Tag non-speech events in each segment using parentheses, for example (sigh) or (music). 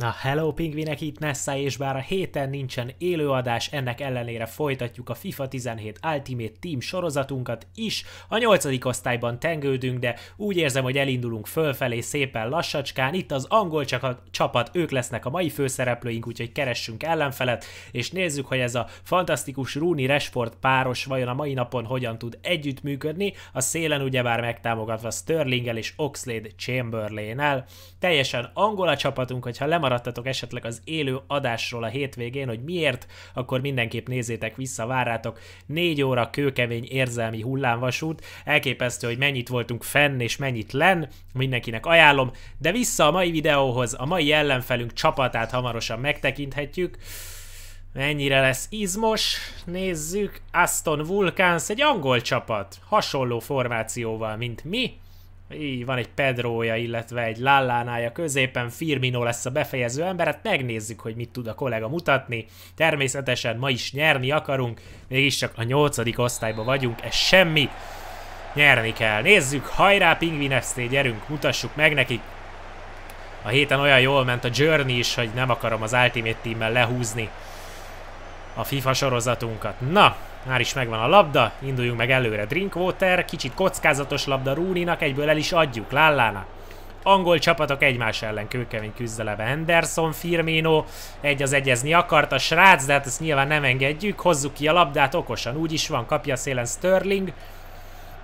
Na, hello pingvinek, itt Nessa, és bár a héten nincsen élőadás, ennek ellenére folytatjuk a FIFA 17 Ultimate Team sorozatunkat is. A nyolcadik osztályban tengődünk, de úgy érzem, hogy elindulunk fölfelé szépen lassacskán. Itt az angol csapat, ők lesznek a mai főszereplőink, úgyhogy keressünk ellenfelet, és nézzük, hogy ez a fantasztikus Rooney Rashford páros vajon a mai napon hogyan tud együttműködni. A szélen ugyebár megtámogatva Sterlinggel és Oxlade Chamberlain-el. Teljesen angol a csapatunk, hogyha lemar lemaradtatok esetleg az élő adásról a hétvégén, hogy miért, akkor mindenképp nézzétek vissza, várjátok. Négy óra kőkemény érzelmi hullámvasút, elképesztő, hogy mennyit voltunk fenn és mennyit len, mindenkinek ajánlom, de vissza a mai videóhoz, a mai ellenfelünk csapatát hamarosan megtekinthetjük. Mennyire lesz izmos? Nézzük. Aston Vulcans, egy angol csapat. Hasonló formációval, mint mi. Így van egy Pedrója, illetve egy Lallánája középen, Firmino lesz a befejező ember, hát megnézzük, hogy mit tud a kollega mutatni. Természetesen ma is nyerni akarunk, mégiscsak a nyolcadik osztályban vagyunk, ez semmi. Nyerni kell. Nézzük, hajrá Pingvin FC, gyerünk, mutassuk meg nekik. A héten olyan jól ment a Journey is, hogy nem akarom az Ultimate Team-mel lehúzni a FIFA sorozatunkat. Na, már is megvan a labda, induljunk meg előre. Drinkwater, kicsit kockázatos labda Rúninak, egyből el is adjuk, Lállának. Angol csapatok egymás ellen kőkemény küzdelebe. Henderson, Firmino, egy az egyezni akart a srác, de hát ezt nyilván nem engedjük. Hozzuk ki a labdát okosan, úgy is van, kapja szélen Sterling.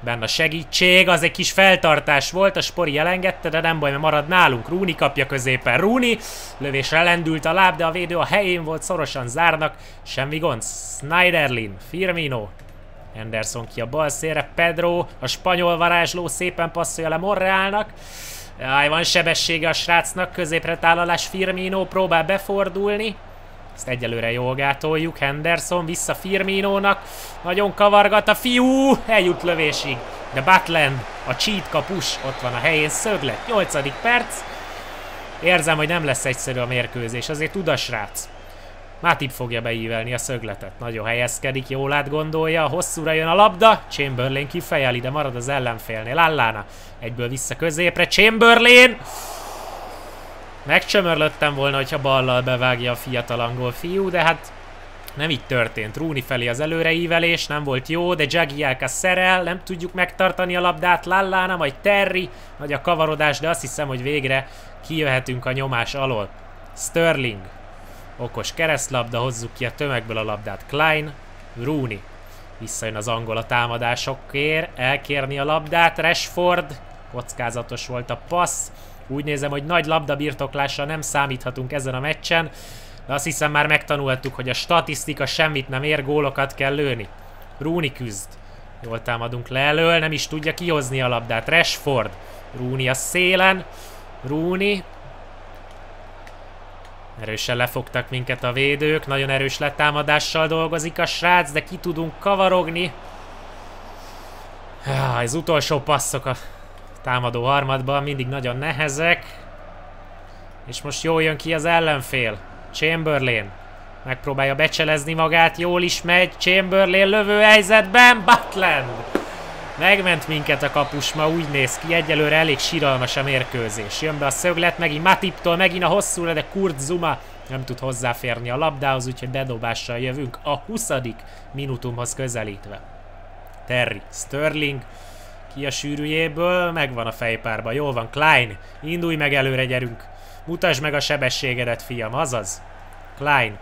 Benne a segítség, az egy kis feltartás volt, a Spori elengedte, de nem baj, mert marad nálunk. Rúni kapja középen. Rúni, lövésre lendült a láb, de a védő a helyén volt, szorosan zárnak. Semmi gond. Snyderlin, Firmino, Henderson ki a bal szélre, Pedro, a spanyol varázsló szépen passzolja le Morreálnak. Jaj, van sebessége a srácnak, középre tálalás Firmino próbál befordulni. Ezt egyelőre jól gátoljuk. Henderson vissza Firminónak. Nagyon kavargat a fiú. Eljut lövésig. De Butland, a cheat kapus, ott van a helyén. Szöglet. 8. perc. Érzem, hogy nem lesz egyszerű a mérkőzés. Azért tud a. Mátip fogja beívelni a szögletet. Nagyon helyezkedik, jól átgondolja. Hosszúra jön a labda. Chamberlain kifejel, ide marad az ellenfélnél. Allána egyből vissza középre. Chamberlain! Megcsömörlöttem volna, hogyha ballal bevágja a fiatal angol fiú, de hát nem így történt. Rúni felé az előreívelés, nem volt jó, de Jagielka szerel, nem tudjuk megtartani a labdát, Lallana, majd Terry, nagy a kavarodás, de azt hiszem, hogy végre kijöhetünk a nyomás alól. Sterling, okos keresztlabda, hozzuk ki a tömegből a labdát. Klein, Rooney, visszajön az angol a támadásokért, elkérni a labdát, Rashford, kockázatos volt a passz, úgy nézem, hogy nagy labdabirtoklásra nem számíthatunk ezen a meccsen, de azt hiszem már megtanultuk, hogy a statisztika semmit nem ér, gólokat kell lőni. Rooney küzd. Jól támadunk le elől, nem is tudja kihozni a labdát. Rashford. Rooney a szélen. Rooney. Erősen lefogtak minket a védők, nagyon erős letámadással dolgozik a srác, de ki tudunk kavarogni. Ah, az utolsó passzok a támadó harmadban mindig nagyon nehezek. És most jól jön ki az ellenfél. Chamberlain. Megpróbálja becselezni magát, jól is megy. Chamberlain lövő helyzetben. Butland. Megment minket a kapus, ma úgy néz ki, egyelőre elég siralmas a mérkőzés. Jön be a szöglet, megint Matiptól, megint a hosszúra, de Kurt Zuma nem tud hozzáférni a labdához, úgyhogy bedobással jövünk a 20. minutumhoz közelítve. Terry, Sterling, ki a sűrűjéből, megvan a fejpárba. Jól van, Klein, indulj meg előre, gyerünk. Mutasd meg a sebességedet, fiam, azaz. Klein,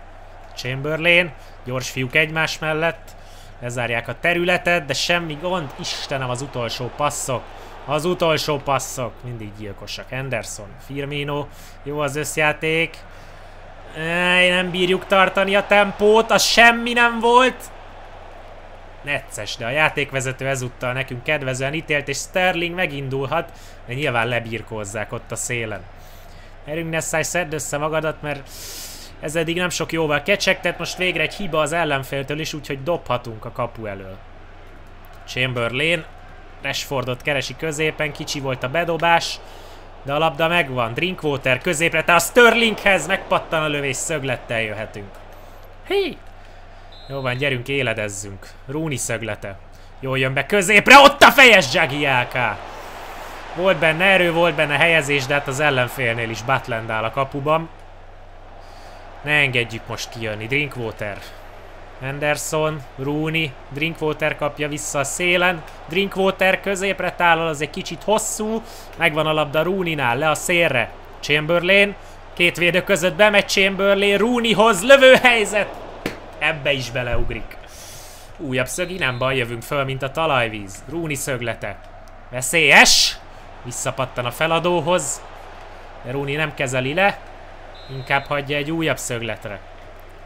Chamberlain, gyors fiúk egymás mellett. Lezárják a területet, de semmi gond. Istenem, az utolsó passzok. Az utolsó passzok. Mindig gyilkosak. Anderson, Firmino. Jó az összjáték. Ej, nem bírjuk tartani a tempót. Az semmi nem volt necces, de a játékvezető ezúttal nekünk kedvezően ítélt, és Sterling megindulhat, de nyilván lebírkózzák ott a szélen. Erünk Nessai, szedd össze magadat, mert ez eddig nem sok jóval kecsegtet, most végre egy hiba az ellenféltől is, úgyhogy dobhatunk a kapu elől. Chamberlain Rashfordot keresi középen, kicsi volt a bedobás, de a labda megvan. Drinkwater középre, te a Sterlinghez megpattan a lövés, szöglettel jöhetünk. Hé! Jó van, gyerünk, éledezzünk. Rúni szöglete. Jól jön be középre, ott a fejes Jagielka! Volt benne erő, volt benne helyezés, de hát az ellenfélnél is Butland áll a kapuban. Ne engedjük most kijönni. Drinkwater. Anderson, Rooney, Drinkwater kapja vissza a szélen, Drinkwater középre tálal, az egy kicsit hosszú, megvan a labda Rooney-nál, le a szélre, Chamberlain, két védő között bemegy Chamberlain, Rooneyhoz, lövőhelyzet, ebbe is beleugrik. Újabb szögi, nem baj, jövünk föl, mint a talajvíz. Rooney szöglete. Veszélyes! Visszapattan a feladóhoz. De Rooney nem kezeli le. Inkább hagyja egy újabb szögletre.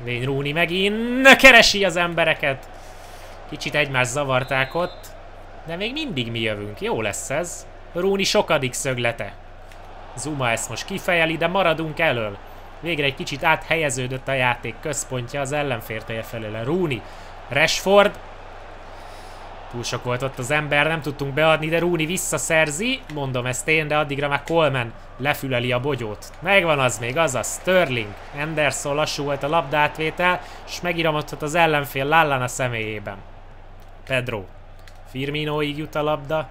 Wayne Rooney megint keresi az embereket. Kicsit egymást zavarták ott. De még mindig mi jövünk. Jó lesz ez. Rooney sokadik szöglete. Zuma ezt most kifejeli, de maradunk elől. Végre egy kicsit áthelyeződött a játék központja az ellenférteje felől. Rooney. Rashford. Túl sok volt ott az ember, nem tudtunk beadni, de Rooney visszaszerzi. Mondom ezt én, de addigra már Coleman lefüleli a bogyót. Megvan az még, az a Sterling. Anderson lassú volt a labdátvétel, és megiramodhat az ellenfél Lallana személyében. Pedro. Firminoig jut a labda.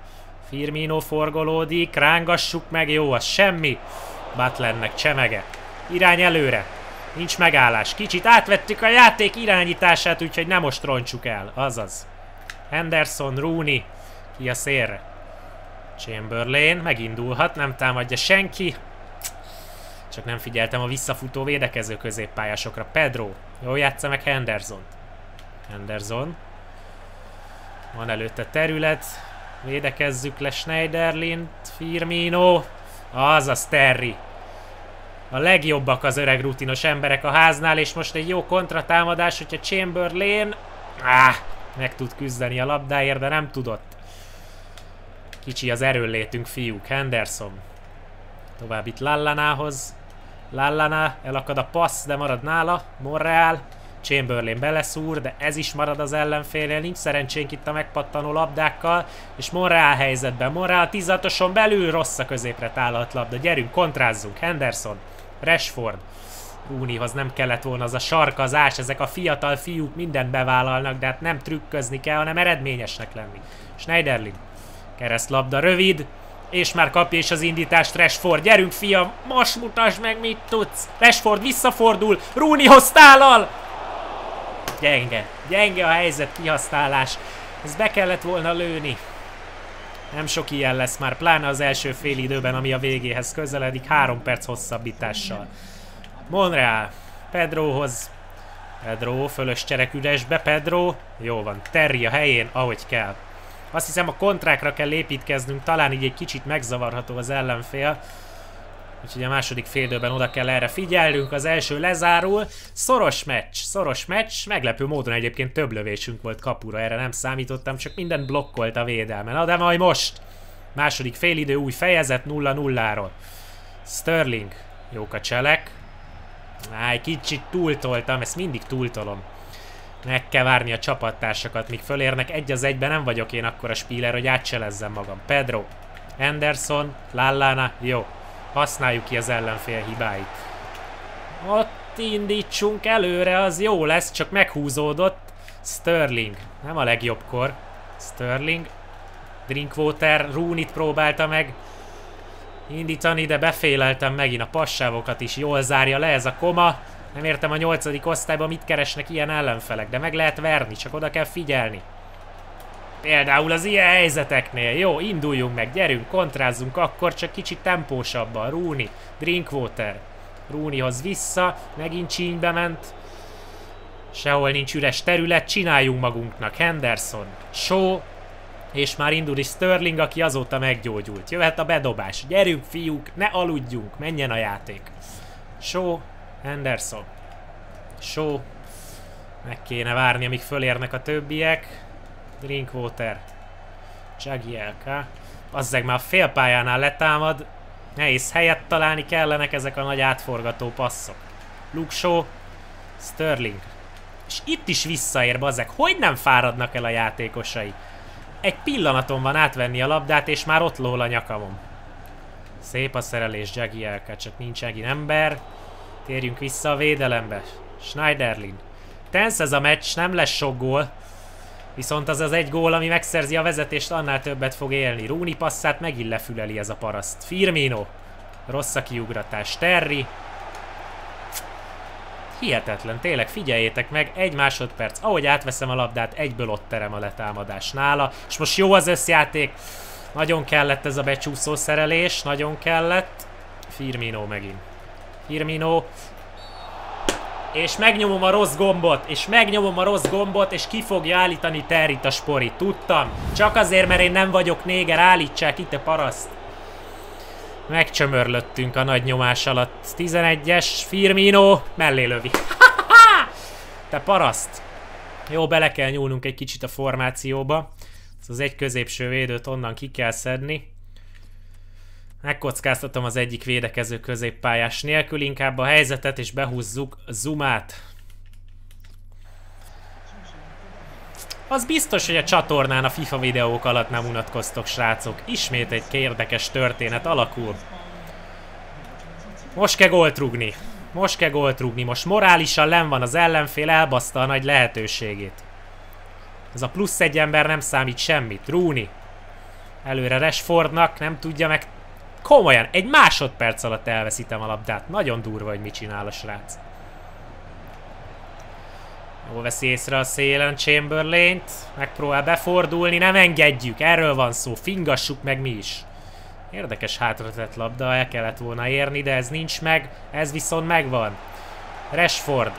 Firmino forgolódik, rángassuk meg, jó, az semmi. Butlernek csemege. Irány előre. Nincs megállás. Kicsit átvettük a játék irányítását, úgyhogy nem most roncsuk el. Azaz. Henderson, Rooney. Ki a szélre? Chamberlain megindulhat, nem támadja senki. Csak nem figyeltem a visszafutó védekező középpályásokra. Pedro. Jó játsza meg Henderson. Henderson. Van előtte terület. Védekezzük le Schneiderlin, Firmino. Azaz Terry. A legjobbak az öreg rutinos emberek a háznál, és most egy jó kontratámadás, hogyha Chamberlain... Ah, meg tud küzdeni a labdáért, de nem tudott. Kicsi az erőnlétünk, fiúk. Henderson. Tovább itt Lallanához. Lallana, elakad a passz, de marad nála. Monreal. Chamberlain beleszúr, de ez is marad az ellenfélnél. Nincs szerencsénk itt a megpattanó labdákkal. És Monreal helyzetben. Monreal tizatoson belül rossz a középre tálalt labda. Gyerünk, kontrázzunk. Henderson. Rashford. Rooneyhoz nem kellett volna az a sarkazás, ezek a fiatal fiúk mindent bevállalnak, de hát nem trükközni kell, hanem eredményesnek lenni. Schneiderlin. Keresztlabda rövid, és már kapja is az indítást Rashford. Gyerünk fiam, most mutasd meg mit tudsz. Rashford visszafordul, Rooneyhoz tálal! Gyenge, gyenge a helyzet kihasználás. Ez be kellett volna lőni. Nem sok ilyen lesz már, pláne az első fél időben, ami a végéhez közeledik, három perc hosszabbítással. Monreal, Pedrohoz. Pedro, fölös cserek üresbe, Pedro. Jó van, Terry a helyén, ahogy kell. Azt hiszem a kontrákra kell építkeznünk, talán így egy kicsit megzavarható az ellenfél. Úgyhogy a második félidőben oda kell erre figyelnünk, az első lezárul. Szoros meccs, szoros meccs, meglepő módon egyébként több lövésünk volt kapura, erre nem számítottam, csak minden blokkolt a védelmen. Na de majd most! Második félidő, új fejezet 0-0-ról. Sterling, jók a cselek. Á, egy kicsit túltoltam, ezt mindig túltolom. Meg kell várni a csapattársakat, míg fölérnek egy az egyben, nem vagyok én akkor a spíler, hogy átcselezzem magam. Pedro, Anderson, Lallana, jó. Használjuk ki az ellenfél hibáit. Ott indítsunk előre, az jó lesz, csak meghúzódott. Sterling, nem a legjobbkor. Sterling, Drinkwater, Rooney-t próbálta meg indítani, de beféleltem megint a passávokat is. Jól zárja le ez a koma. Nem értem a nyolcadik osztályban mit keresnek ilyen ellenfelek, de meg lehet verni, csak oda kell figyelni. Például az ilyen helyzeteknél. Jó, induljunk meg, gyerünk, kontrázzunk, akkor csak kicsit tempósabban. Rooney, Drinkwater. Rooneyhoz vissza, megint csínybe ment. Sehol nincs üres terület, csináljunk magunknak. Henderson, Shaw, és már indul is Sterling, aki azóta meggyógyult. Jöhet a bedobás. Gyerünk, fiúk, ne aludjunk, menjen a játék. Shaw, Henderson. Shaw. Meg kéne várni, amíg fölérnek a többiek. Drinkwater. Jagielka. Azzeg már a félpályánál letámad. Nehéz helyet találni kellenek ezek a nagy átforgató passzok. Shaw. Sterling. És itt is visszaér, bazzeg. Hogy nem fáradnak el a játékosai? Egy pillanaton van átvenni a labdát, és már ott lól a nyakamon. Szép a szerelés Jagielka, csak nincs Jagi ember. Térjünk vissza a védelembe. Schneiderlin. Tensz ez a meccs, nem lesz sok gól. Viszont az az egy gól, ami megszerzi a vezetést, annál többet fog élni. Rúni passzát megint lefüleli ez a paraszt. Firmino. Rossz a kiugratás. Terry. Hihetetlen, tényleg figyeljétek meg, egy másodperc, ahogy átveszem a labdát, egyből ott terem a letámadás nála, és most jó az összjáték, nagyon kellett ez a becsúszó szerelés, nagyon kellett, Firmino megint. Firmino, és megnyomom a rossz gombot, és megnyomom a rossz gombot, és ki fogja állítani Territ a sporit. Tudtam. Csak azért, mert én nem vagyok néger, állítsák itt a paraszt. Megcsömörlöttünk a nagy nyomás alatt. 11-es, Firmino, mellé lövi. (laughs) Te paraszt. Jó, bele kell nyúlnunk egy kicsit a formációba. Az egy középső védőt onnan ki kell szedni. Megkockáztatom az egyik védekező középpályás nélkül, inkább a helyzetet és behúzzuk Zumát. Az biztos, hogy a csatornán a FIFA videók alatt nem unatkoztok, srácok. Ismét egy érdekes történet alakul. Most kell gólt rugni. Most kell gólt rugni. Most morálisan len van az ellenfél, elbaszta a nagy lehetőségét. Ez a plusz egy ember nem számít semmit. Rúni. Előre Rashfordnak nem tudja meg Komolyan, egy másodperc alatt elveszítem a labdát. Nagyon durva, hogy mit csinál a srác. Jó veszi észre a szélen Chamberlain-t. Megpróbál befordulni, nem engedjük. Erről van szó, fingassuk meg mi is. Érdekes hátratett labda, el kellett volna érni, de ez nincs meg. Ez viszont megvan. Rashford.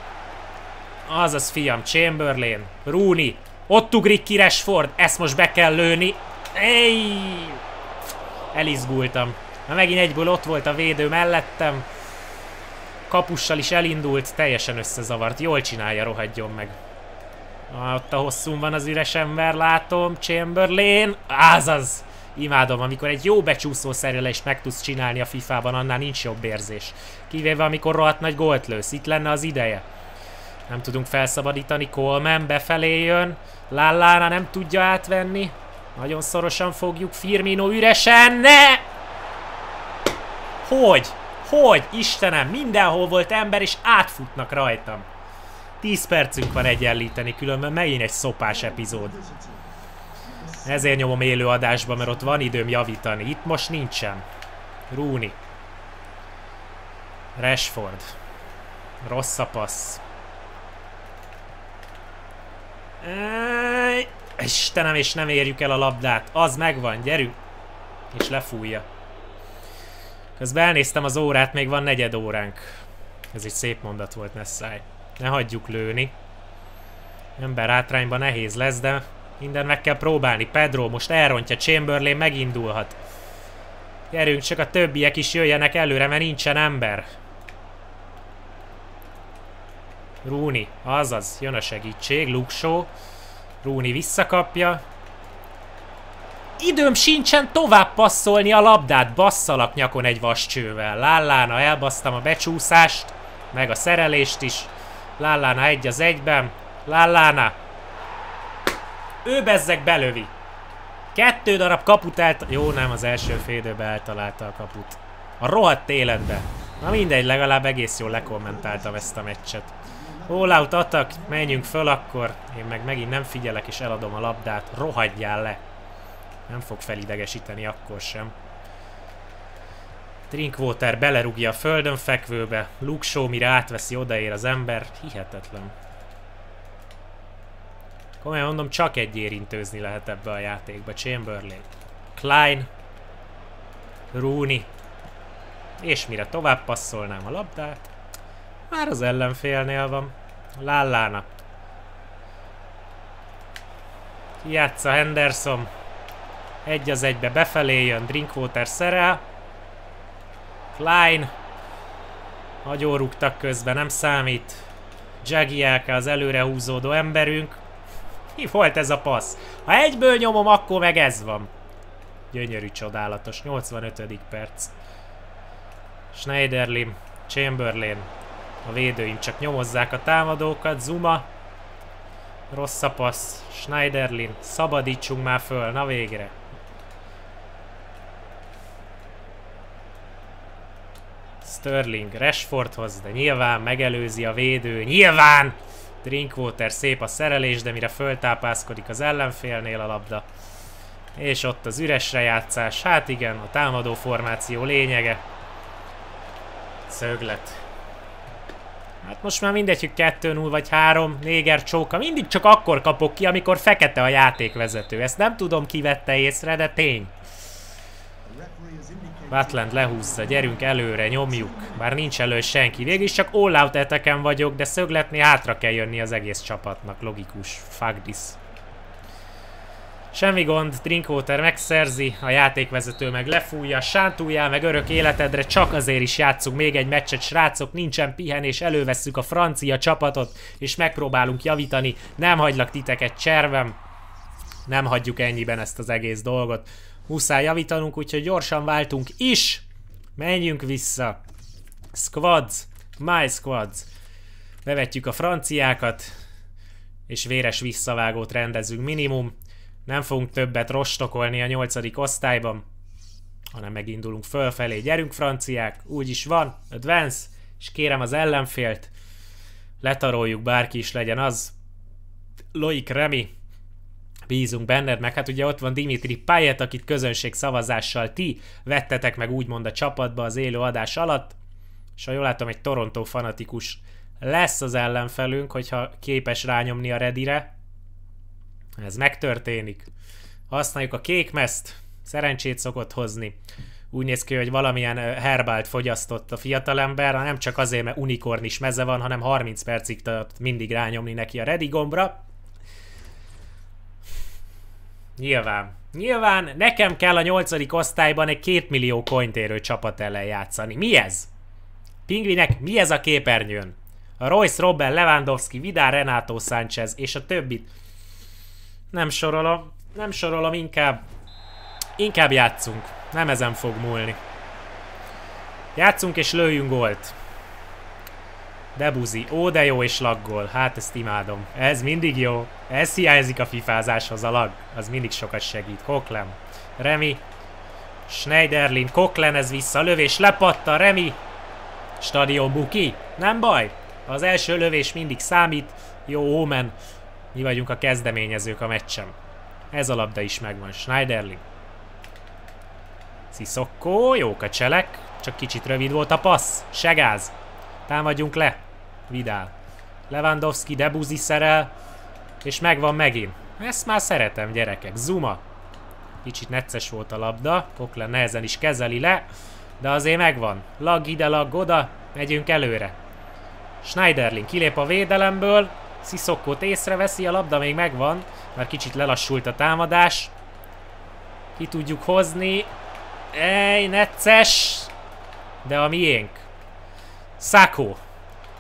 Azaz fiam, Chamberlain. Rooney. Ott ugrik ki Rashford. Ezt most be kell lőni. Ej! Elizgultam. Na megint egyből ott volt a védő mellettem. Kapussal is elindult, teljesen összezavart. Jól csinálja, rohadjon meg. Ah, ott a hosszún van az üres ember, látom. Chamberlain. Azaz! Imádom, amikor egy jó becsúszó szerelést meg tudsz csinálni a FIFA-ban, annál nincs jobb érzés. Kivéve, amikor rohadt nagy gólt lősz. Itt lenne az ideje. Nem tudunk felszabadítani. Coleman befelé jön. Lallana nem tudja átvenni. Nagyon szorosan fogjuk. Firmino üresen. Ne! Hogy? Hogy? Istenem, mindenhol volt ember, és átfutnak rajtam. 10 percünk van egyenlíteni, különben megint egy szopás epizód. Ezért nyomom élő adásba, mert ott van időm javítani. Itt most nincsen. Rooney. Rashford. Rossz a passz. Istenem, és nem érjük el a labdát. Az megvan, gyerünk. És lefújja. Közben elnéztem az órát, még van negyed óránk. Ez egy szép mondat volt, Nessai. Ne hagyjuk lőni. Ember hátrányban nehéz lesz, de minden meg kell próbálni. Pedro most elrontja, Chamberlain megindulhat. Gyerünk, csak a többiek is jöjjenek előre, mert nincsen ember. Rooney, azaz, jön a segítség, Shaw. Rooney visszakapja, Időm sincsen tovább passzolni a labdát, basszalak nyakon egy vascsővel. Lállána, elbasztam a becsúszást, meg a szerelést is. Lállána egy az egyben. Lállána. Ő bezzeg belövi. Kettő darab kaput elt... Jó, nem, az első félidőbe eltalálta a kaput. A rohadt életbe. Na mindegy, legalább egész jól lekommentáltam ezt a meccset. All out attack, menjünk föl akkor. Én meg megint nem figyelek és eladom a labdát. Rohadjál le. Nem fog felidegesíteni akkor sem. Drinkwater belerúgja a földön fekvőbe. Luke Shaw mire átveszi, odaér az ember. Hihetetlen. Komolyan mondom, csak egy érintőzni lehet ebbe a játékba. Chamberlain. Klein. Rooney. És mire tovább passzolnám a labdát, már az ellenfélnél van. Lállána. Kijátsza Henderson. Egy az egybe befelé jön, Drinkwater szerel. Klein. Nagyon rúgtak közben, nem számít. Jagielke az előre húzódó emberünk. Mi volt ez a passz? Ha egyből nyomom, akkor meg ez van. Gyönyörű, csodálatos. 85. perc. Schneiderlin, Chamberlain. A védőim csak nyomozzák a támadókat. Zuma. Rossz a passz. Schneiderlin. Szabadítsunk már föl. Na végre. Sterling Rashfordhoz, de nyilván megelőzi a védő. Nyilván! Drinkwater szép a szerelés, de mire föltápászkodik az ellenfélnél a labda. És ott az üresre játszás. Hát igen, a támadó formáció lényege. Szöglet. Hát most már mindegy, hogy 2-0 vagy 3, néger csóka. Mindig csak akkor kapok ki, amikor fekete a játékvezető. Ezt nem tudom ki vette észre, de tény. Batland lehúzza, gyerünk előre, nyomjuk. Bár nincs elő senki. Végül is csak all-out eteken vagyok, de szögletni hátra kell jönni az egész csapatnak. Logikus. Fuck this. Semmi gond, Drinkwater megszerzi, a játékvezető meg lefújja, sántújál meg örök életedre, csak azért is játszunk még egy meccset, srácok, nincsen pihenés, elővesszük a francia csapatot, és megpróbálunk javítani, nem hagylak titeket cservem, nem hagyjuk ennyiben ezt az egész dolgot. Muszáj javítanunk, úgyhogy gyorsan váltunk is, menjünk vissza. Squads, my squads. Bevetjük a franciákat, és véres visszavágót rendezünk minimum. Nem fogunk többet rostokolni a nyolcadik osztályban, hanem megindulunk fölfelé. Gyerünk franciák, úgy is van, advance, és kérem az ellenfélt, letaroljuk bárki is legyen az. Loik Remi, bízunk benned, meg hát ugye ott van Dimitri Payet, akit közönség szavazással ti vettetek meg úgymond a csapatba az élő adás alatt, és ha jól látom, egy Toronto fanatikus lesz az ellenfelünk, hogyha képes rányomni a redire, ez megtörténik. Használjuk a kékmeszt, szerencsét szokott hozni. Úgy néz ki, hogy valamilyen herbált fogyasztott a fiatalember, nem csak azért, mert unikornis meze van, hanem 30 percig tart mindig rányomni neki a ready gombra. Nyilván. Nyilván nekem kell a nyolcadik osztályban egy két millió cointérő csapat ellen játszani. Mi ez? Pingvinek, mi ez a képernyőn? A Royce Robben, Lewandowski, Vidal, Renato Sánchez és a többit. Nem sorolom. Nem sorolom, inkább... Inkább játszunk. Nem ezen fog múlni. Játszunk és lőjünk gólt. Debuzi. Ó, de jó és laggol. Hát ezt imádom. Ez mindig jó. Ez hiányzik a fifázáshoz a lag. Az mindig sokat segít. Koklen. Remi. Schneiderlin. Koklen ez vissza. Lövés lepatta. Remi. Stadion buki. Nem baj. Az első lövés mindig számít. Jó omen. Mi vagyunk a kezdeményezők a meccsen. Ez a labda is megvan. Schneiderling. Sziszokko, jók a cselek. Csak kicsit rövid volt a passz. Segáz. Támadjunk le. Vidál. Lewandowski Debuzi szerel. És megvan megint. Ezt már szeretem, gyerekek. Zuma. Kicsit necces volt a labda. Koklen nehezen is kezeli le. De azért megvan. Lag ide, lag oda. Megyünk előre. Schneiderling kilép a védelemből. Sziszokót észreveszi, a labda még megvan, mert kicsit lelassult a támadás. Ki tudjuk hozni. Ej, necces! De a miénk. Szakó.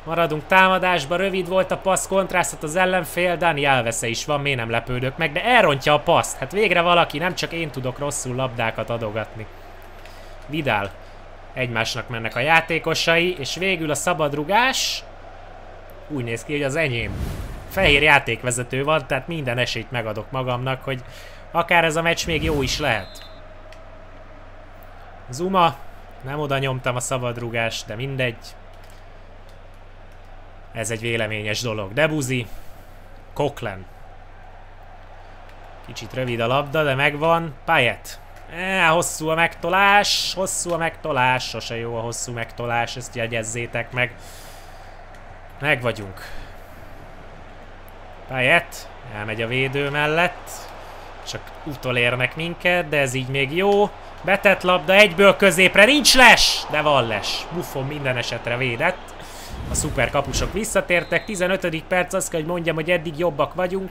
Maradunk támadásba, rövid volt a passz, kontrasztot az ellenfél, Dani elvesze is van, miért nem lepődök meg, de elrontja a paszt. Hát végre valaki, nem csak én tudok rosszul labdákat adogatni. Vidal. Egymásnak mennek a játékosai, és végül a szabadrugás. Úgy néz ki, hogy az enyém. Fehér játékvezető van, tehát minden esélyt megadok magamnak, hogy akár ez a meccs még jó is lehet. Zuma. Nem oda nyomtam a szabadrugást, de mindegy. Ez egy véleményes dolog. Debuzi. Koklen. Kicsit rövid a labda, de megvan. Payet. E, hosszú a megtolás, hosszú a megtolás, sose jó a hosszú megtolás, ezt jegyezzétek meg. Meg vagyunk. Payet elmegy a védő mellett. Csak utolérnek minket, de ez így még jó. Betett labda egyből középre, nincs les! De van les. Buffon minden esetre védett. A szuper kapusok visszatértek. 15. perc, azt kell, hogy mondjam, hogy eddig jobbak vagyunk.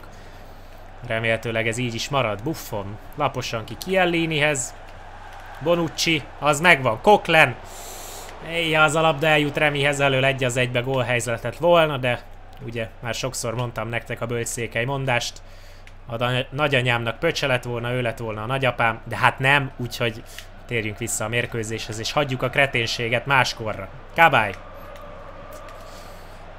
Remélhetőleg ez így is marad. Buffon laposan ki Kiellinihez. Bonucci, az megvan. Koklen. Éjjel az a labda eljut Remihez elől egy az egybe gólhelyzetet volna, de ugye már sokszor mondtam nektek a bölcszékely mondást. A nagyanyámnak pöcse lett volna, ő lett volna a nagyapám, de hát nem, úgyhogy térjünk vissza a mérkőzéshez, és hagyjuk a kreténséget máskorra. Kabály!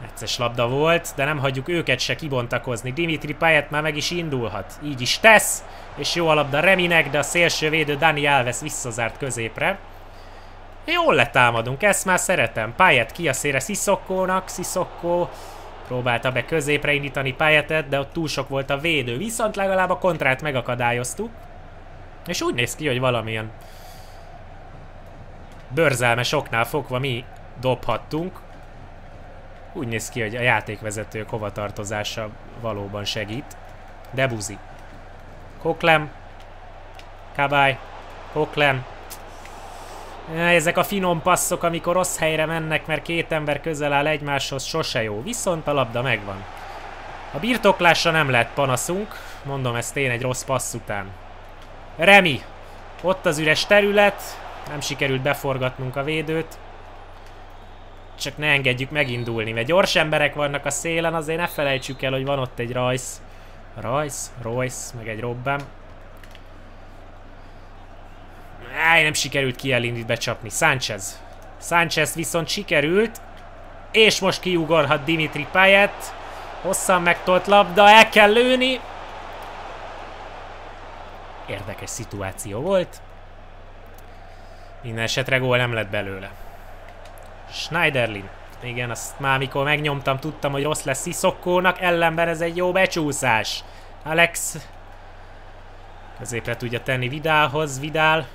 Necces labda volt, de nem hagyjuk őket se kibontakozni. Dimitri Payet már meg is indulhat. Így is tesz, és jó a labda Reminek, de a szélső védő Dani Alves visszazárt középre. Jól letámadunk, ezt már szeretem. Payet ki a szére Sziszokónak, Sziszokó próbálta be középre indítani Payetet, de ott túl sok volt a védő. Viszont legalább a kontrát megakadályoztuk. És úgy néz ki, hogy valamilyen bőrzelme soknál fogva mi dobhattunk. Úgy néz ki, hogy a játékvezetők hovatartozása valóban segít. Debuzi. Koklem. Kabály. Koklem. Ezek a finom passzok, amikor rossz helyre mennek, mert két ember közel áll egymáshoz, sose jó. Viszont a labda megvan. A birtoklásra nem lett panaszunk. Mondom ezt én egy rossz passz után. Remi. Ott az üres terület. Nem sikerült beforgatnunk a védőt. Csak ne engedjük megindulni, mert gyors emberek vannak a szélen, azért ne felejtsük el, hogy van ott egy Rajsz. Rajsz, Royce, meg egy Robben. Áj, nem sikerült Kielindit becsapni. Sánchez. Sánchez viszont sikerült. És most kiugorhat Dimitri Payet. Hosszan megtolt labda, el kell lőni. Érdekes szituáció volt. Minden esetre gól nem lett belőle. Schneiderlin. Igen, azt már mikor megnyomtam, tudtam, hogy rossz lesz Sziszokónak, ellenben ez egy jó becsúszás. Alex középre tudja tenni Vidálhoz, Vidál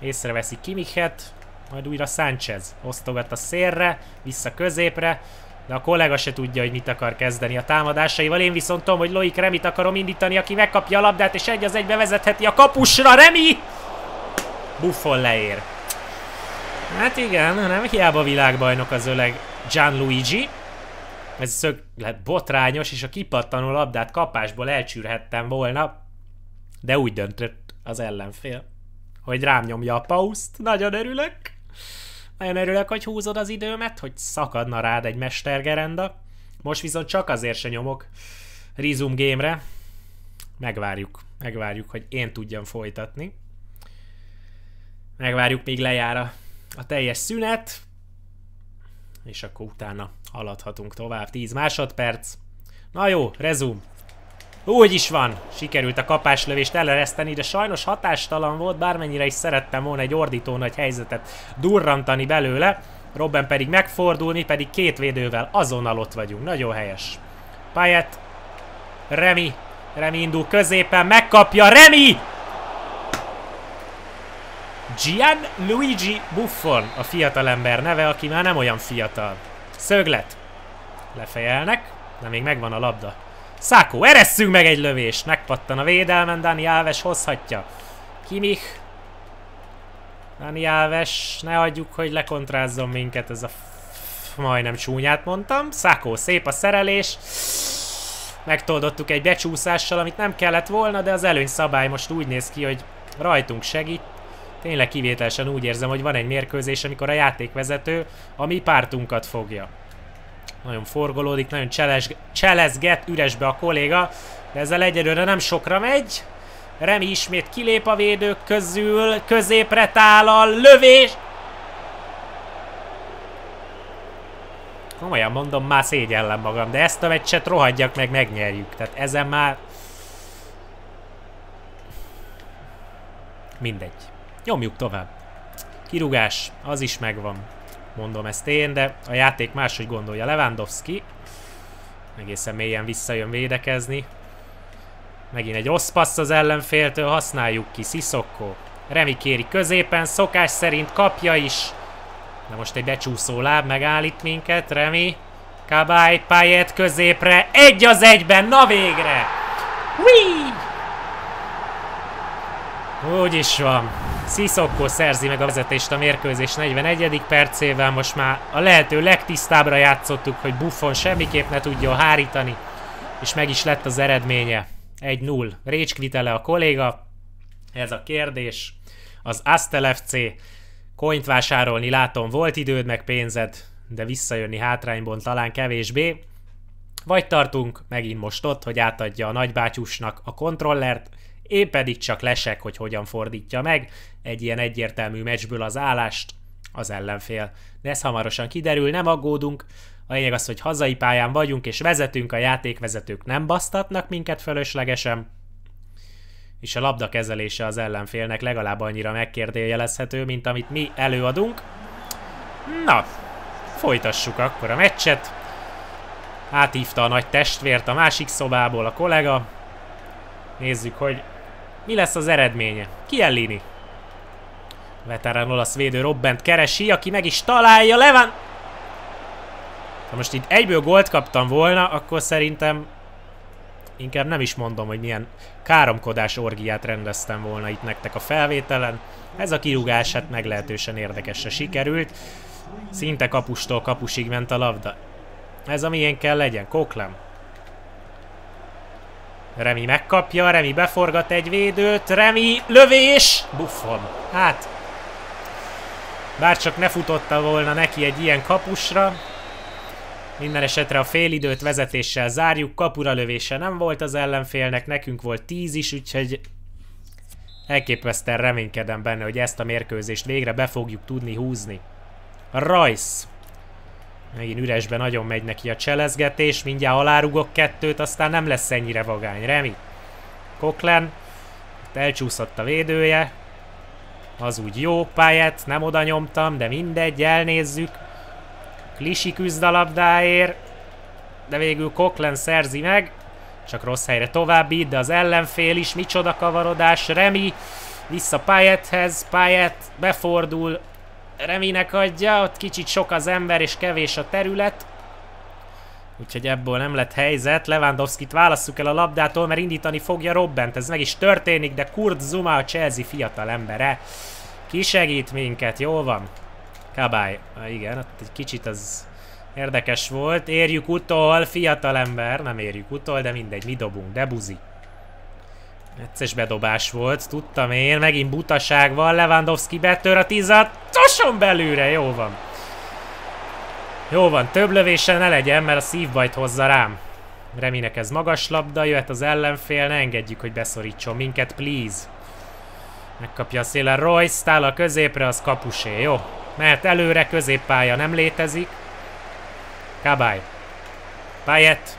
észreveszi Kimichet, majd újra Sánchez osztogat a szélre, vissza középre, de a kollega se tudja, hogy mit akar kezdeni a támadásaival. Én viszont tudom, hogy Loic Remit akarom indítani, aki megkapja a labdát, és egy az egybe vezetheti a kapusra. Remi! Buffon leér. Hát igen, nem hiába világbajnok az öleg Gianluigi. Ez szög lett botrányos, és a kipattanó labdát kapásból elcsűrhettem volna. De úgy döntött az ellenfél, hogy rám nyomja a pauszt. Nagyon örülök. Nagyon örülök, hogy húzod az időmet, hogy szakadna rád egy mestergerenda. Most viszont csak azért se nyomok Rizum game-re. Megvárjuk, megvárjuk, hogy én tudjam folytatni. Megvárjuk, míg lejár a, a teljes szünet. És akkor utána haladhatunk tovább. 10 másodperc. Na jó, rezum. Úgy is van. Sikerült a kapáslövést elereszteni, de sajnos hatástalan volt, bármennyire is szerettem volna egy ordító nagy helyzetet durrantani belőle. Robben pedig megfordul, mi pedig két védővel azonnal ott vagyunk. Nagyon helyes. Payet. Remi. Remi indul középen, megkapja. Remi! Gian Luigi Buffon a fiatalember neve, aki már nem olyan fiatal. Szöglet. Lefejelnek, de még megvan a labda. Szákó, eresszünk meg egy lövést! Megpattan a védelmen, Dani Alves hozhatja. Kimich. Dani Alves, ne hagyjuk, hogy lekontrázzon minket ez a majdnem csúnyát mondtam. Szákó, szép a szerelés. Megtoldottuk egy becsúszással, amit nem kellett volna, de az előny szabály most úgy néz ki, hogy rajtunk segít. Tényleg kivételesen úgy érzem, hogy van egy mérkőzés, amikor a játékvezető a mi pártunkat fogja. Nagyon forgolódik, nagyon cselesg cselezget üresbe a kolléga, de ezzel egyelőre nem sokra megy. Remi ismét kilép a védők közül, középre tálal, lövés! Komolyan mondom, már szégyellem magam, de ezt a meccset rohadjak meg, megnyerjük. Tehát ezen már... Mindegy. Nyomjuk tovább. Kirugás, az is megvan. Mondom ezt én, de a játék máshogy gondolja. Lewandowski egészen mélyen visszajön védekezni. Megint egy rossz passz az ellenféltől, használjuk ki. Sissoko. Remi kéri középen, szokás szerint kapja is. De most egy becsúszó láb megállít minket, Remi. Kabály, Payet középre, egy az egyben, na végre! Whee! Úgy is van. Sziszokko szerzi meg a vezetést a mérkőzés 41. percével. Most már a lehető legtisztábbra játszottuk, hogy Buffon semmiképp ne tudjon hárítani. És meg is lett az eredménye. 1-0. Récskvitele a kolléga. Ez a kérdés. Az Astel FC coint vásárolni látom, volt időd meg pénzed, de visszajönni hátrányból talán kevésbé. Vagy tartunk megint most ott, hogy átadja a nagybátyusnak a kontrollert, én pedig csak lesek, hogy hogyan fordítja meg egy ilyen egyértelmű meccsből az állást az ellenfél. De ez hamarosan kiderül, nem aggódunk. A lényeg az, hogy hazai pályán vagyunk és vezetünk, a játékvezetők nem basztatnak minket fölöslegesen, és a labda kezelése az ellenfélnek legalább annyira megkérdőjelezhető, mint amit mi előadunk. Na, folytassuk akkor a meccset. Átívta a nagy testvért a másik szobából a kollega. Nézzük, hogy mi lesz az eredménye? Kiellini. Veterán olasz védő Robbent keresi, aki meg is találja. Levan... Ha most itt egyből gólt kaptam volna, akkor szerintem inkább nem is mondom, hogy milyen káromkodás orgiát rendeztem volna itt nektek a felvételen. Ez a kirúgás hát meglehetősen érdekesre sikerült. Szinte kapustól kapusig ment a labda. Ez a milyen kell legyen, Koklem. Remi megkapja, Remi beforgat egy védőt, Remi lövés! Buffon. Hát, bárcsak ne futotta volna neki egy ilyen kapusra. Minden esetre a félidőt vezetéssel zárjuk, kapura lövése nem volt az ellenfélnek, nekünk volt 10 is, úgyhogy elképesztően reménykedem benne, hogy ezt a mérkőzést végre be fogjuk tudni húzni. Rajsz. Megint üresben nagyon megy neki a cselezgetés, mindjárt alárugok kettőt, aztán nem lesz ennyire vagány. Remi. Koklen. Elcsúszott a védője. Az úgy jó pályát, nem oda nyomtam, de mindegy, elnézzük. Klisi küzd a labdáért, de végül Koklen szerzi meg. Csak rossz helyre további, de az ellenfél is, micsoda kavarodás, Remi vissza Payethez, Payet befordul, Reminek adja, ott kicsit sok az ember és kevés a terület. Úgyhogy ebből nem lett helyzet. Lewandowski-t válasszuk el a labdától, mert indítani fogja Robbent. Ez meg is történik, de Kurt Zuma a Chelsea fiatal embere. Ki segít minket, jól van. Kabály. Ah, igen, ott egy kicsit az érdekes volt. Érjük utol, fiatal ember. Nem érjük utol, de mindegy, mi dobunk. Debuzi. Egyszer bedobás volt, tudtam én, megint butaság van, Lewandowski betör a tízat, toson belőle, jó van. Jó van, több lövése ne legyen, mert a szívbajt hozza rám. Reminek ez magas labda, jöhet az ellenfél, ne engedjük, hogy beszorítson minket, please. Megkapja a szélen Royce, tál a középre, az kapusé, jó. Mert előre, középpálya nem létezik. Kabály. Payet.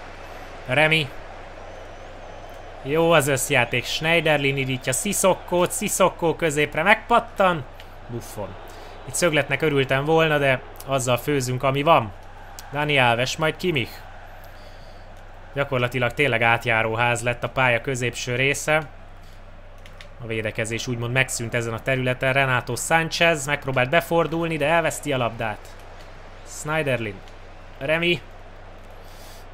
Remi. Jó az összjáték. Schneiderlin irítja Sziszokót, Sziszokó középre megpattan. Buffon. Itt szögletnek örültem volna, de azzal főzünk, ami van. Dani Alves, majd Kimich. Gyakorlatilag tényleg átjáró ház lett a pálya középső része. A védekezés úgymond megszűnt ezen a területen. Renato Sánchez megpróbált befordulni, de elveszti a labdát. Snyderlin. Remi.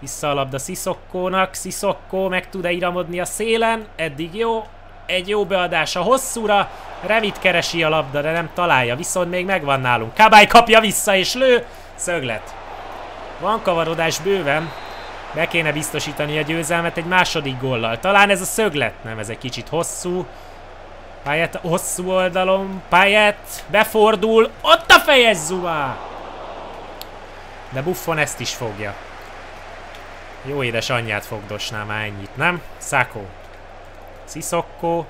Vissza a labda Szisokkónak. Szisokkó meg tud-e iramodni a szélen? Eddig jó. Egy jó beadás a hosszúra. Remit keresi a labda, de nem találja. Viszont még megvan nálunk. Kabály kapja vissza és lő. Szöglet. Van kavarodás bőven. Be kéne biztosítani a győzelmet egy második góllal. Talán ez a szöglet. Nem, ez egy kicsit hosszú. Payet hosszú oldalon. Payet befordul. Ott a fejes Zuma! De Buffon ezt is fogja. Jó édes anyját fogdosná már ennyit, nem? Szako. Sziszokko.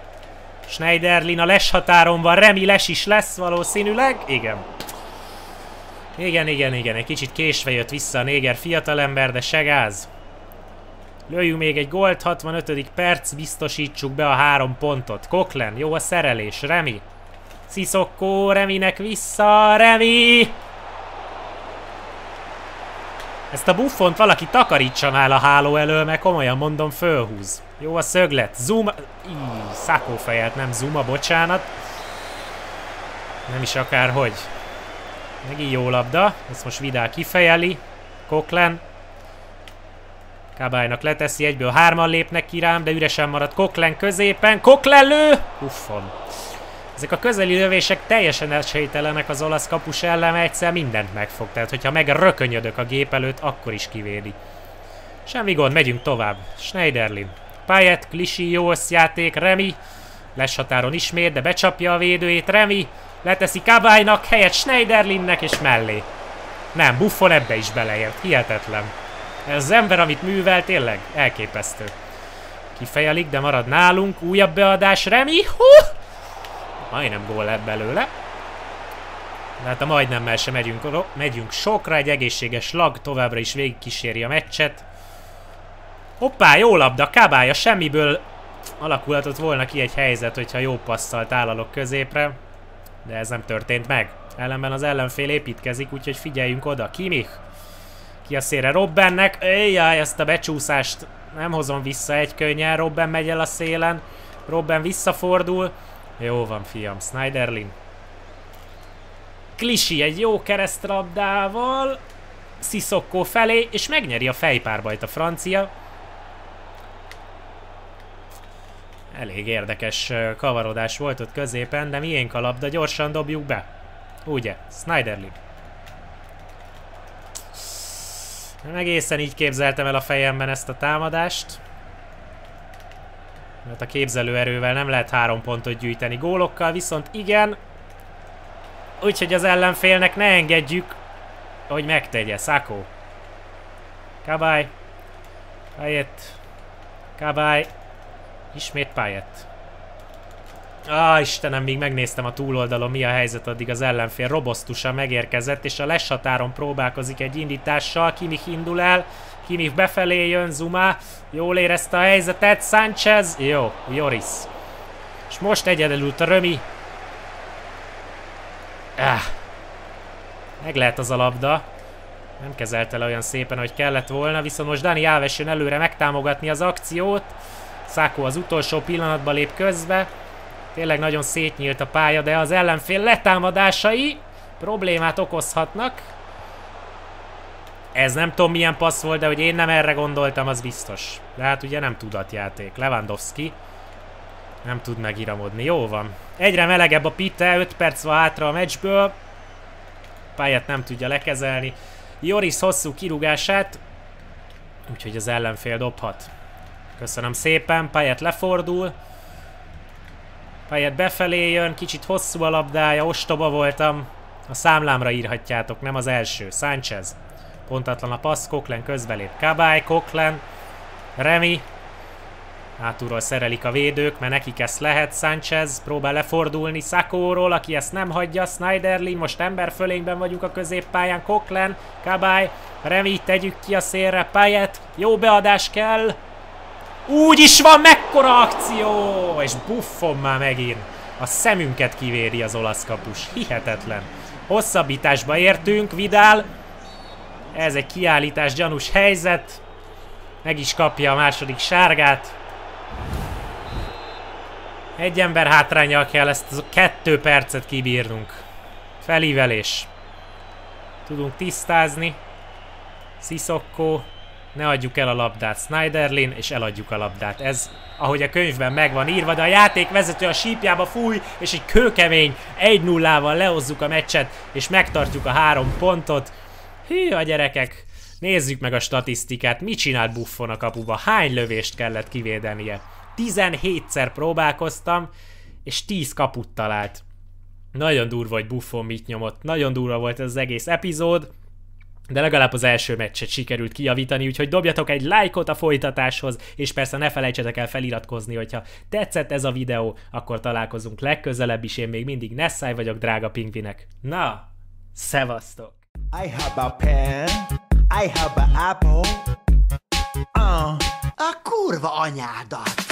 Schneiderlin a les határon van. Remi les is lesz valószínűleg. Igen. Igen, igen, igen. Egy kicsit késve jött vissza a néger fiatalember, de se gáz. Lőjünk még egy gólt, 65. perc, biztosítsuk be a három pontot. Koklen, jó a szerelés, Remi. Sziszokko, Reminek vissza, Remi! Ezt a buffont valaki takarítsa már a háló elől, mert komolyan mondom, fölhúz. Jó a szöglet. Zuma... Szakó fejelt, nem Zuma, bocsánat. Nem is akárhogy. Megint jó labda. Ezt most Vidal kifejeli. Koklen. Kábálynak leteszi, egyből hárman lépnek ki rám, de üresen marad Koklen középen. Koklen lő! Uffon. Ezek a közeli lövések teljesen esélytelenek az olasz kapus ellen, egyszer mindent megfog. Tehát, hogyha megrökönyödök a gép előtt, akkor is kivédi. Semmi gond, megyünk tovább. Schneiderlin. Payet, Klisi, jó játék, Remi. Les határon ismét, de becsapja a védőjét, Remi. Leteszi Kabálynak, helyett Schneiderlinnek és mellé. Nem, Buffon ebbe is beleért. Hihetetlen. Ez az ember, amit művel, tényleg elképesztő. Kifejelik, de marad nálunk. Újabb beadás, Remi. Hú! Majdnem gól lett belőle. De hát a majdnemmel sem megyünk, megyünk sokra, egy egészséges lag továbbra is végigkíséri a meccset. Hoppá, jó labda, kábája, semmiből alakulhatott volna ki egy helyzet, hogyha jó passzal tálalok középre. De ez nem történt meg. Ellenben az ellenfél építkezik, úgyhogy figyeljünk oda. Kimich. Ki a szére Robbennek. Éjjaj, ezt a becsúszást nem hozom vissza egy könnyen. Robben megy el a szélen. Robben visszafordul. Jó van, fiam. Snyderlin. Klisi egy jó keresztrabdával. Sziszokko felé, és megnyeri a fejpárbajt a francia. Elég érdekes kavarodás volt ott középen, de miénk a labda, gyorsan dobjuk be. Ugye, Snyderlin. Nem egészen így képzeltem el a fejemben ezt a támadást. Mert a képzelőerővel nem lehet három pontot gyűjteni gólokkal, viszont igen. Úgyhogy az ellenfélnek ne engedjük, hogy megtegye. Szakó. Kabály. Payet. Kabály. Ismét Payet. Á, Istenem, még megnéztem a túloldalon mi a helyzet, addig az ellenfél robosztusan megérkezett, és a leshatáron próbálkozik egy indítással, Kimich indul el, Kimich befelé jön, Zuma, jól érezte a helyzetet, Sanchez, jó, Joris. És most egyedül a Römi. Ah. Meg lehet az a labda. Nem kezelte le olyan szépen, hogy kellett volna, viszont most Dani Alves jön előre megtámogatni az akciót. Szákó az utolsó pillanatban lép közbe. Tényleg nagyon szétnyílt a pálya, de az ellenfél letámadásai problémát okozhatnak. Ez nem tudom milyen passz volt, de hogy én nem erre gondoltam, az biztos. De hát ugye nem tudatjáték. Lewandowski nem tud megiramodni. Jó van. Egyre melegebb a pite, 5 perc van hátra a meccsből. Pályát nem tudja lekezelni. Joris hosszú kirúgását, úgyhogy az ellenfél dobhat. Köszönöm szépen, Payet lefordul. Payet befelé jön, kicsit hosszú a labdája, ostoba voltam. A számlámra írhatjátok, nem az első. Sánchez. Pontatlan a passz, Koklen közbelép. Kabály, Koklen, Remi. Hátulról szerelik a védők, mert nekik ezt lehet. Sánchez próbál lefordulni Szakóról, aki ezt nem hagyja. Snyderlin, most ember fölényben vagyunk a középpályán. Koklen, Kabály, Remi, tegyük ki a szélre. Payet, jó beadás kell. Úgy is van, mekkora akció! És Buffon már megint. A szemünket kivéri az olasz kapus. Hihetetlen. Hosszabbításba értünk, Vidal. Ez egy kiállítás, gyanús helyzet. Meg is kapja a második sárgát. Egy ember hátrányjal kell ezt a kettő percet kibírnunk. Felívelés. Tudunk tisztázni. Sziszokko. Ne adjuk el a labdát Snyderlin, és eladjuk a labdát. Ez, ahogy a könyvben meg van írva, de a játékvezető a sípjába fúj, és egy kőkemény 1-0-val lehozzuk a meccset, és megtartjuk a három pontot. Hű, a gyerekek! Nézzük meg a statisztikát. Mit csinált Buffon a kapuba? Hány lövést kellett kivédenie? 17-szer próbálkoztam, és 10 kaput talált. Nagyon durva, hogy Buffon mit nyomott. Nagyon durva volt ez az egész epizód. De legalább az első meccset sikerült kijavítani, úgyhogy dobjatok egy lájkot a folytatáshoz, és persze ne felejtsetek el feliratkozni, hogyha tetszett ez a videó, akkor találkozunk legközelebb is, én még mindig Nessai vagyok, drága pingvinek. Na, szevasztok! I have a pen, I have an apple, uh, a kurva anyádat!